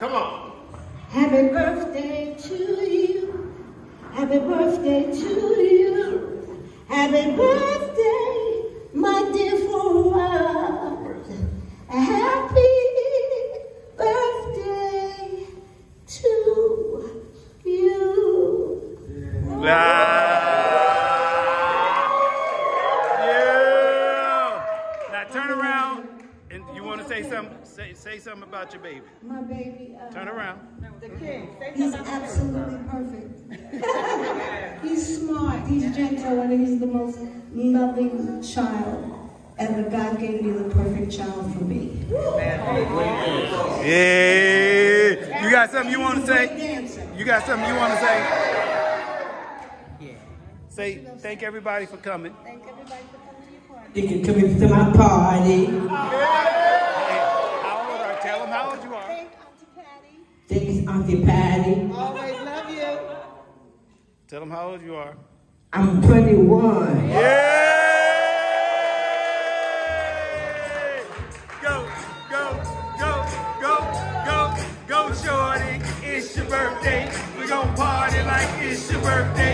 Come on. Happy birthday to you. Happy birthday to you. Happy birthday, my dear Farad. Happy birthday to you. Yeah. Now turn around you want to say something. Say say something about your baby. My baby. Uh, Turn around. The kid. He's absolutely perfect. he's smart, he's gentle, and he's the most loving child. And God gave me the perfect child for me. Yeah. You got something you want to say? You got something you want to say? Yeah. Say thank everybody for coming. Thank everybody for coming to your party. You can come into my party. Hey, how old are? Tell them how old you are. Thank Auntie Patty. Thanks, Auntie Patty. Always love you. Tell them how old you are. I'm 21. Yeah. Go, go, go, go, go, go, shorty. It's your birthday. We're gonna party like it's your birthday. We're gonna party like it's your birthday.